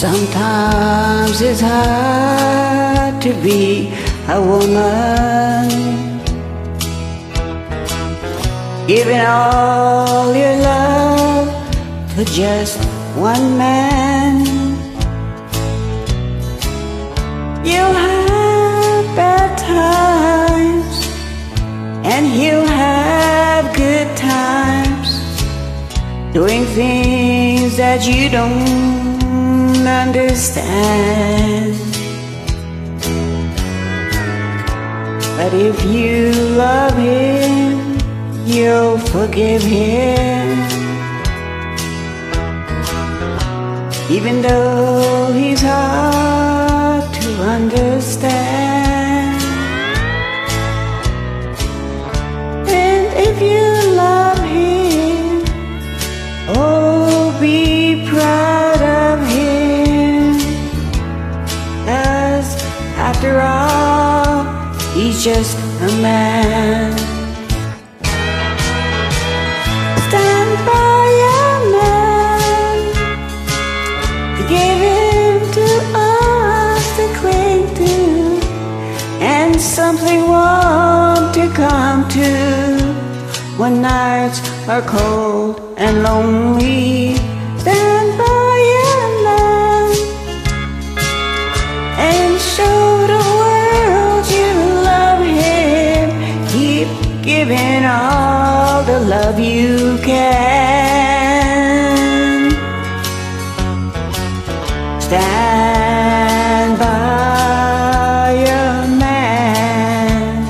Sometimes it's hard to be a woman. Giving all your love to just one man. You'll have bad times And he'll have good times. Doing things that you don't understand. But if you love him, you'll forgive him. Even though he's hard he's just a man. Stand by your man. Give him to us to cling to. And something warm to come to when nights are cold and lonely. Stand by your man and show giving all the love you can. Stand by your man.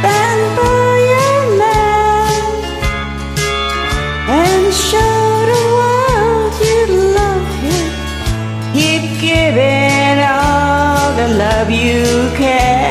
Stand by your man and show the world you love him. Keep giving all the love you can.